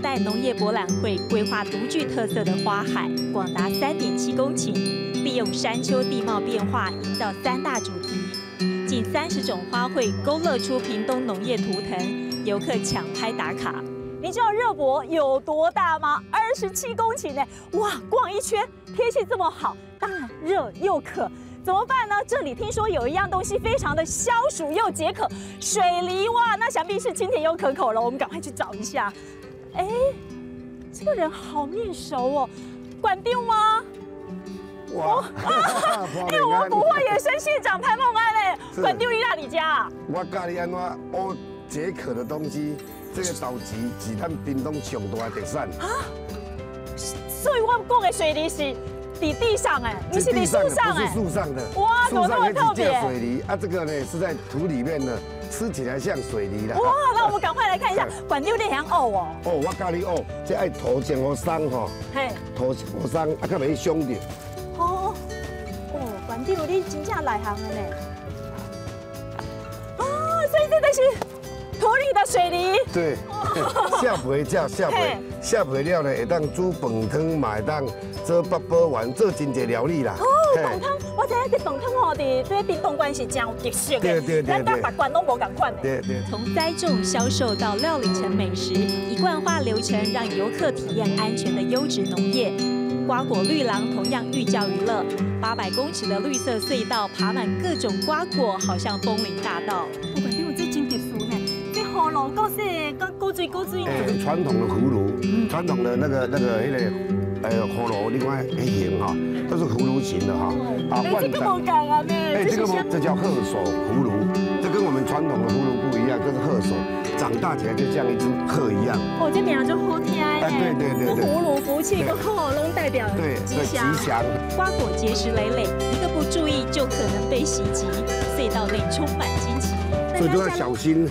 带农业博览会规划独具特色的花海，广达三点七公顷，利用山丘地貌变化，营造三大主题，近三十种花卉勾勒出屏东农业图腾，游客抢拍打卡。你知道热博有多大吗？二十七公顷呢！哇，逛一圈，天气这么好，当然热又渴。怎么办呢？这里听说有一样东西非常的消暑又解渴，水梨哇，那想必是清甜又可口了。我们赶快去找一下。哎，这个人好面熟哦，管定吗？哇！哎，我们捕获野生县长潘孟安嘞，管定你那里家？我教你安怎哦解渴的东西，这个岛子是咱屏东上大的特产。啊？所以我讲的水梨是。底地上哎，你是地树上哎，不是树上的。哇，怎么那么特别？水泥啊，这个呢是在土里面的，吃起来像水泥的。哇，那我们赶快来看一下，管有点像藕哦。哦，我教你哦，这爱土上河桑吼。嘿。土上河桑，啊，较袂伤着。哦。哦，管有你真正内行的呢。哦，所以这个是土里的水泥。对。下回叫下回，下回料呢会当煮饭汤，买当。做八宝丸，做真济料理啦。哦，饭汤，我知影这饭汤哦，伫对冰冻关系真有特色的。对对对对。咱馆拢无共款的。对对。从栽种、销售到料理成美食，一贯化流程，让游客体验安全的优质农业。瓜果绿廊同样寓教于乐，八百公尺的绿色隧道，爬满各种瓜果，好像枫林大道。我感觉我这真特殊呢，这葫芦够是。哎，传统的葫芦，传统的那个那个那个。哎，葫芦另外一形哈，都是葫芦形的哈。啊，这个不敢啊，哎，这个这叫鹤首葫芦，这跟我们传统的葫芦不一样，这是鹤首，长大起来就像一只鹤一样。哦，这名就好听哎。对对对对。葫芦福气，个鹤龙代表吉祥。吉祥。瓜果结实累累，一个不注意就可能被袭击。隧道内充满所以都要小心。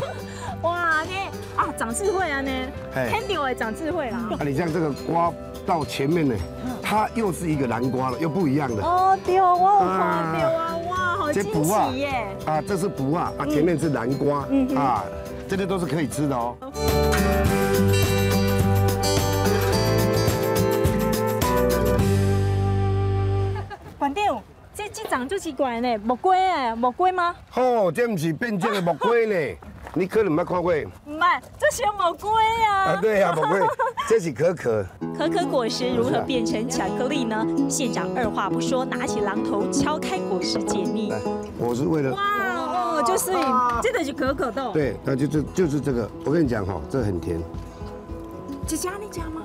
哇，你啊，长智慧啊呢，天掉哎，长智慧啦。啊，你像这个瓜。到前面呢，它又是一个南瓜了，又不一样的。哦，丢哇，丢啊，哇，好惊喜耶！啊，这是不啊，啊，前面是南瓜，嗯啊，这些都是可以吃的哦。长就奇怪呢，木龟哎，木龟吗？哦，这不是变种的木龟呢。你可能没看过，唔系，这是魔龟啊！啊，对呀，魔龟，这是可可。可可果实如何变成巧克力呢？县长二话不说，拿起榔头敲开果实解密。我是为了哇哦，就是这个是可可豆。对，那就就就是这个。我跟你讲哈，这很甜。只加你加吗？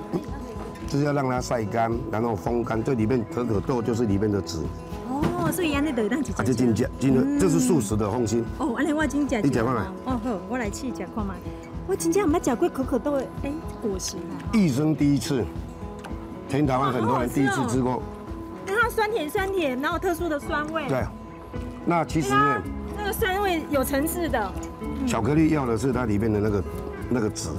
这是要让它晒干，然后风干。这里面可可豆就是里面的籽。哦，所以安尼得当就啊，这真假，真的，这是素食的放心。哦，安尼我真假。你吃看嘛？哦好，我来试吃看嘛。我真正没吃过可可豆的哎果实。一生第一次，全台湾很多人第一次吃过。那它酸甜酸甜，然后特殊的酸味。对。那其实呢？那个酸味有层次的。巧克力要的是它里面的那个那个籽。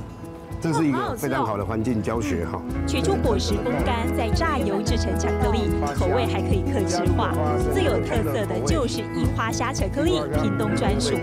这是一个非常好的环境教学哈。取出果实风干，再榨油制成巧克力，口味还可以克制化。最有特色的就是樱花虾巧克力，屏东专属。